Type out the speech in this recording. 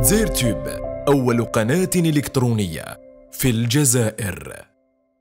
زير تيوب أول قناة إلكترونية في الجزائر.